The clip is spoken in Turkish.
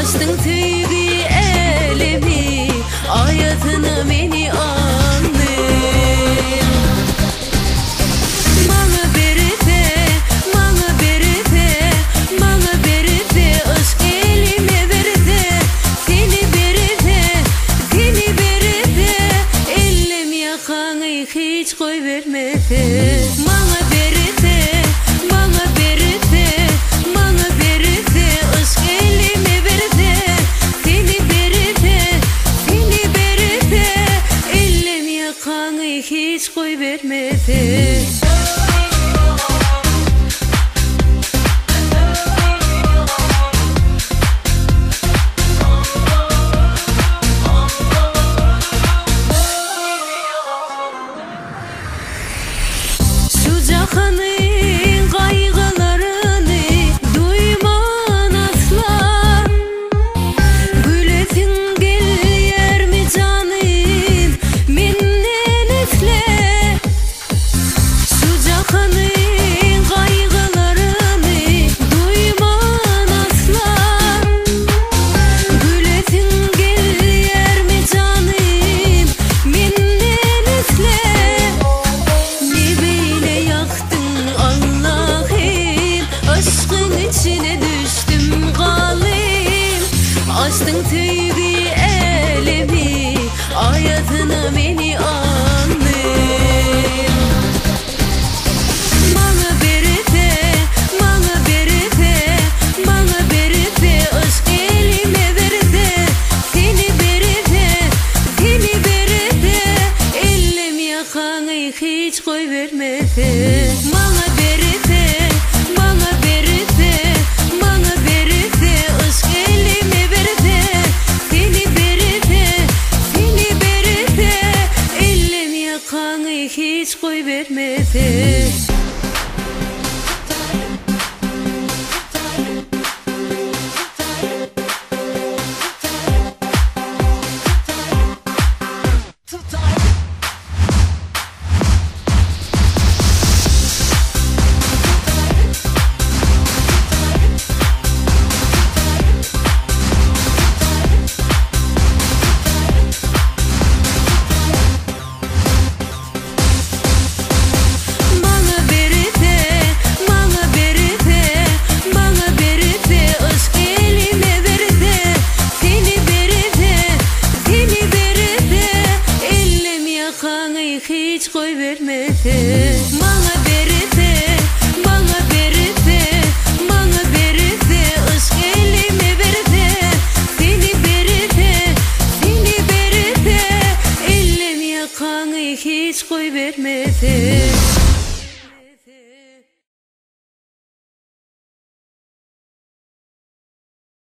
Açtın tüyü elimi Ayatına beni anlayın Bana beride, bana beride Bana beride Aşk elime beride Seni beride, seni beride Elim yakanı hiç koy vermedi. Bana beride, vermedi Şu cahanın Açtın tüyü elimi Ayadını beni anlayın Malı berite, malı berite Malı berite, aşk elime verite Seni berite, seni berite Elim yakanı hiç koy vermedi Malı berite koy vermedi vermedi. Bana verdi, bana verdi, bana verdi. Aşk elime verdi, seni verdi, seni verdi. Elimi yakanı hiç koy vermedi.